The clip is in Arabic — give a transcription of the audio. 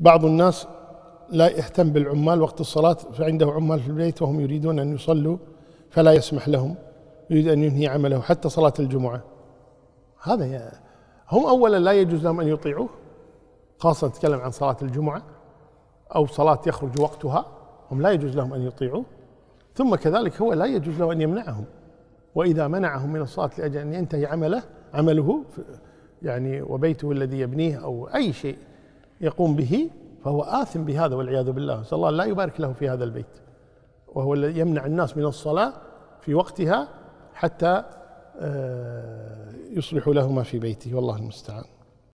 بعض الناس لا يهتم بالعمال وقت الصلاة فعنده عمال في البيت وهم يريدون أن يصلوا فلا يسمح لهم يريد أن ينهي عمله حتى صلاة الجمعة. هذا هم أولا لا يجوز لهم أن يطيعوه خاصة نتكلم عن صلاة الجمعة أو صلاة يخرج وقتها هم لا يجوز لهم أن يطيعوه. ثم كذلك هو لا يجوز له أن يمنعهم وإذا منعهم من الصلاة لأجل أن ينتهي عمله عمله يعني وبيته الذي يبنيه أو أي شيء يقوم به فهو آثم بهذا والعياذ بالله. نسأل الله لا يبارك له في هذا البيت. وهو الذي يمنع الناس من الصلاة في وقتها حتى آه، يصلح له ما في بيته. والله المستعان.